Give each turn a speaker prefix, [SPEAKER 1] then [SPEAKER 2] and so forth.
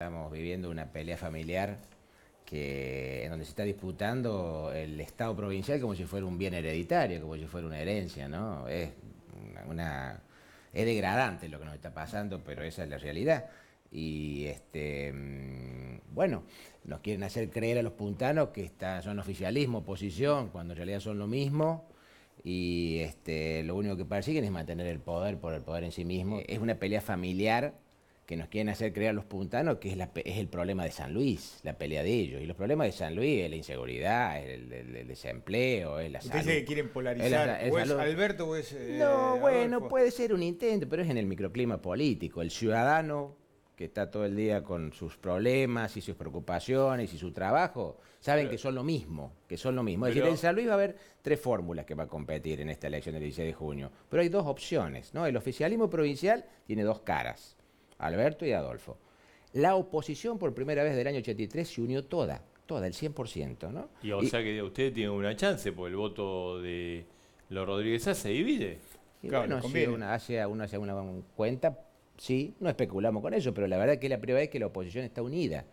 [SPEAKER 1] Estamos viviendo una pelea familiar que, en donde se está disputando el Estado provincial como si fuera un bien hereditario, como si fuera una herencia, ¿no? Es, una, es degradante lo que nos está pasando, pero esa es la realidad. Y este, mm, bueno, nos quieren hacer creer a los puntanos que está, son oficialismo, oposición, cuando en realidad son lo mismo. Y este, lo único que persiguen es mantener el poder por el poder en sí mismo. Es una pelea familiar que nos quieren hacer creer a los puntanos que es, es, el problema de San Luis, la pelea de ellos. Y los problemas de San Luis es la inseguridad, es el, desempleo, es la
[SPEAKER 2] ¿Usted dice que quieren polarizar? ¿O es Alberto o es.?
[SPEAKER 1] Eh, no, bueno, puede ser un intento, pero es en el microclima político. El ciudadano que está todo el día con sus problemas y sus preocupaciones y su trabajo, saben que son lo mismo, que son lo mismo. Es decir, en San Luis va a haber tres fórmulas que va a competir en esta elección del 16 de junio, pero hay dos opciones, ¿no? El oficialismo provincial tiene dos caras Alberto y Adolfo. La oposición por primera vez del año 83 se unió toda, toda, el 100%, ¿no?
[SPEAKER 3] Y o sea que usted tiene una chance, porque el voto de los Rodríguez se divide.
[SPEAKER 1] bueno, si uno hace, uno hace una cuenta, sí, no especulamos con eso, pero la verdad es que es la primera vez que la oposición está unida.